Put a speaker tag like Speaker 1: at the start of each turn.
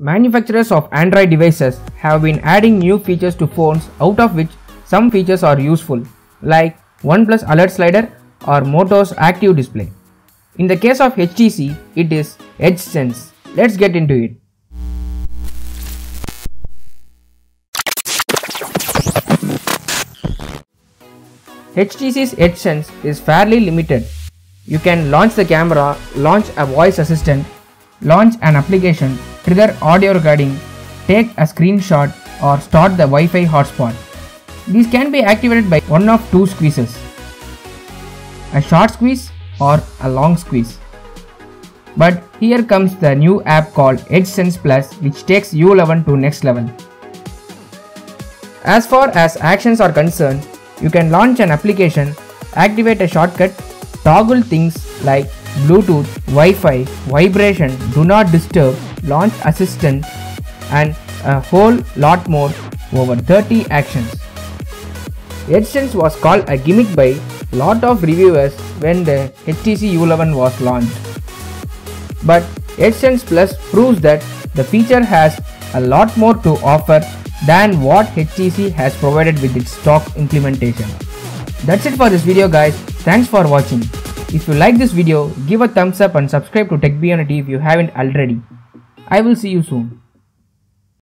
Speaker 1: Manufacturers of Android devices have been adding new features to phones out of which some features are useful like OnePlus Alert Slider or Moto's Active Display. In the case of HTC, it is EdgeSense. Let's get into it. HTC's EdgeSense is fairly limited. You can launch the camera, launch a voice assistant, launch an application, trigger audio recording, take a screenshot or start the Wi-Fi hotspot. These can be activated by one of two squeezes. A short squeeze or a long squeeze. But here comes the new app called EdgeSense Plus which takes U11 to next level. As far as actions are concerned, you can launch an application, activate a shortcut, toggle things like Bluetooth, Wi-Fi, vibration, do not disturb, launch assistant and a whole lot more over 30 actions. EdgeSense was called a gimmick by lot of reviewers when the HTC U11 was launched. But EdgeSense Plus proves that the feature has a lot more to offer than what HTC has provided with its stock implementation. That's it for this video guys. Thanks for watching. If you like this video, give a thumbs up and subscribe to TechBeyonity if you haven't already. I will see you soon.